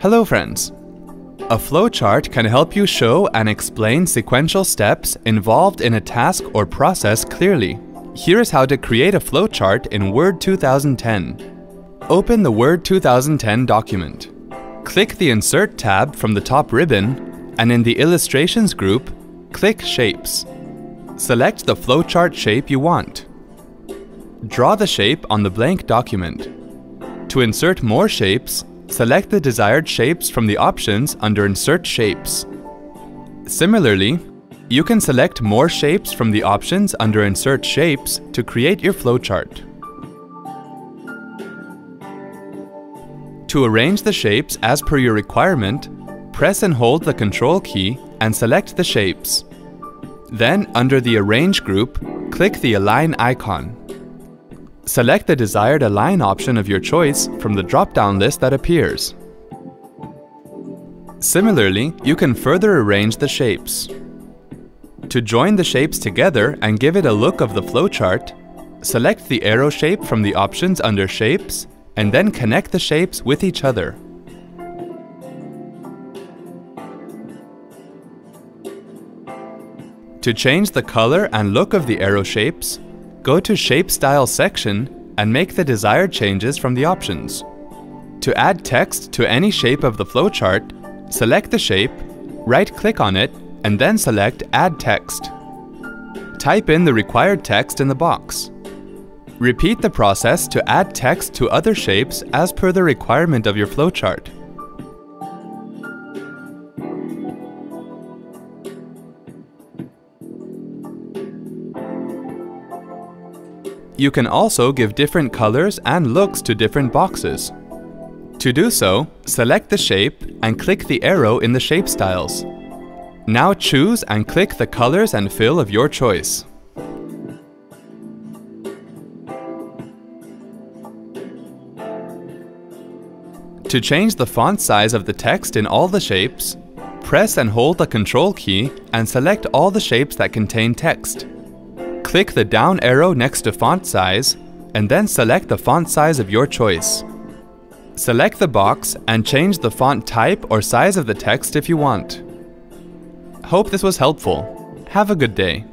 Hello friends! A flowchart can help you show and explain sequential steps involved in a task or process clearly. Here is how to create a flowchart in Word 2010. Open the Word 2010 document. Click the Insert tab from the top ribbon, and in the Illustrations group, click Shapes. Select the flowchart shape you want. Draw the shape on the blank document. To insert more shapes, select the desired shapes from the options under Insert Shapes. Similarly, you can select more shapes from the options under Insert Shapes to create your flowchart. To arrange the shapes as per your requirement, press and hold the Control key and select the shapes. Then, under the Arrange group, click the Align icon. Select the desired Align option of your choice from the drop-down list that appears. Similarly, you can further arrange the shapes. To join the shapes together and give it a look of the flowchart, select the arrow shape from the options under Shapes, and then connect the shapes with each other. To change the color and look of the arrow shapes, Go to Shape Style section and make the desired changes from the options. To add text to any shape of the flowchart, select the shape, right-click on it, and then select Add Text. Type in the required text in the box. Repeat the process to add text to other shapes as per the requirement of your flowchart. You can also give different colors and looks to different boxes. To do so, select the shape and click the arrow in the shape styles. Now choose and click the colors and fill of your choice. To change the font size of the text in all the shapes, press and hold the Control key and select all the shapes that contain text. Click the down arrow next to font size, and then select the font size of your choice. Select the box and change the font type or size of the text if you want. Hope this was helpful. Have a good day.